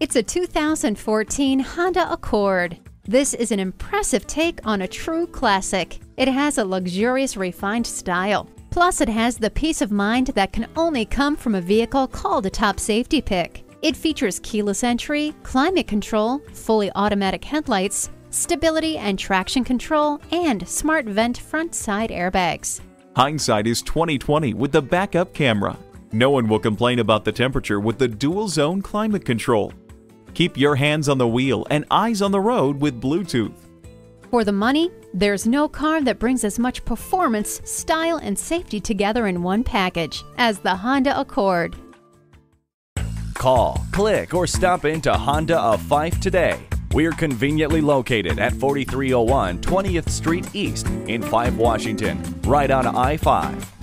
It's a 2014 Honda Accord. This is an impressive take on a true classic. It has a luxurious, refined style. Plus, it has the peace of mind that can only come from a vehicle called a top safety pick. It features keyless entry, climate control, fully automatic headlights, stability and traction control, and smart vent front side airbags. Hindsight is 2020 with the backup camera. No one will complain about the temperature with the dual zone climate control. Keep your hands on the wheel and eyes on the road with Bluetooth. For the money, there's no car that brings as much performance, style, and safety together in one package as the Honda Accord. Call, click, or stop into Honda of Fife today. We're conveniently located at 4301 20th Street East in Fife, Washington, right on I 5.